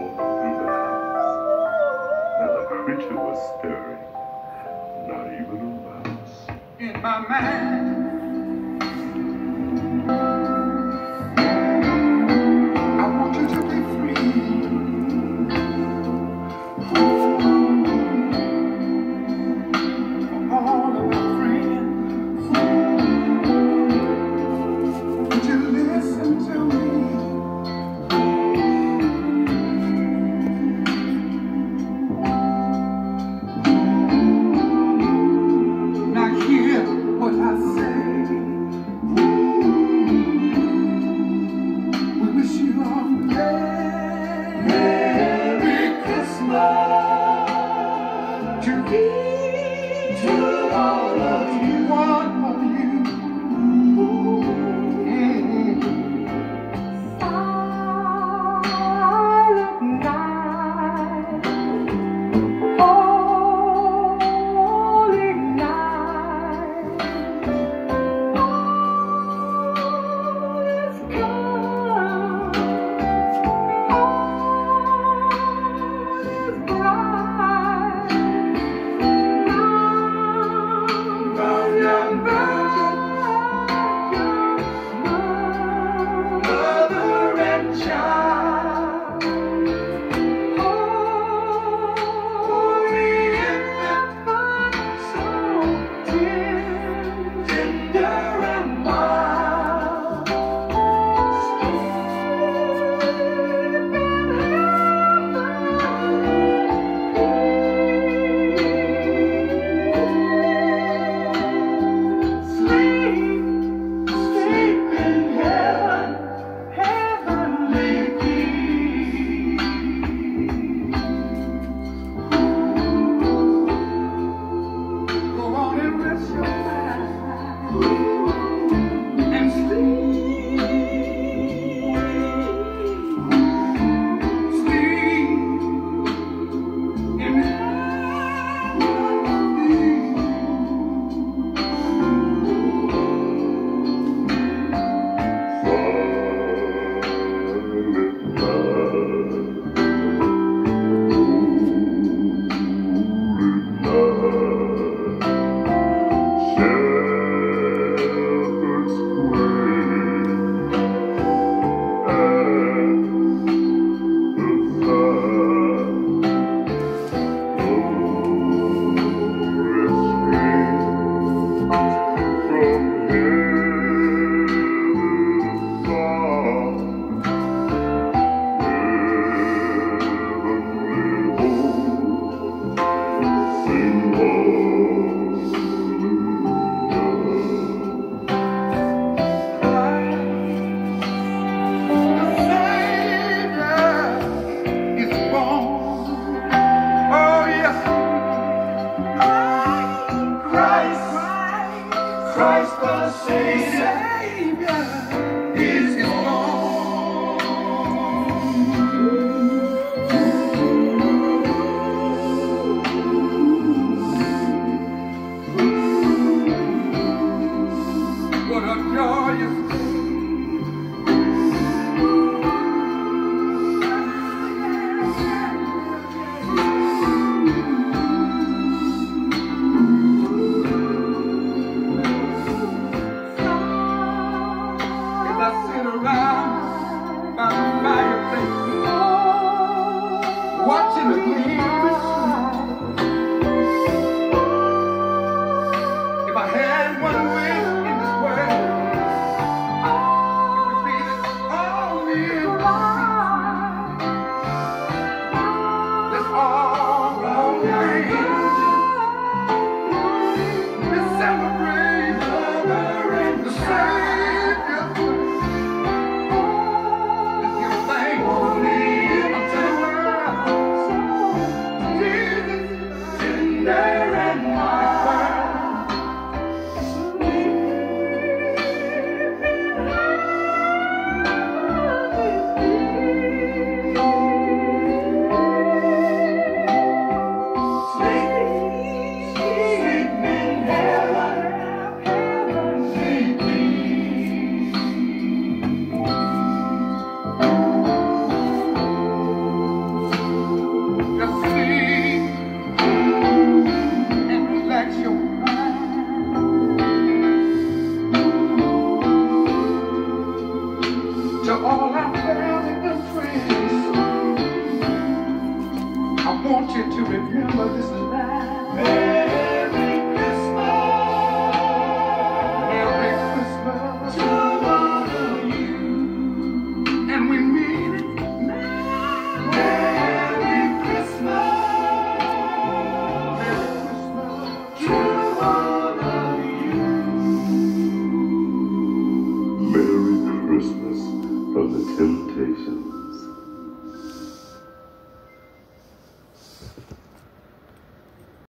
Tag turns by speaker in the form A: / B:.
A: all through the house. Not a creature was stirring, not even a mouse.
B: in my mind.
C: 小
B: Christ the Savior. Savior. I want you to remember this last Merry
C: Christmas.
B: Merry Christmas to all of you. And we meet.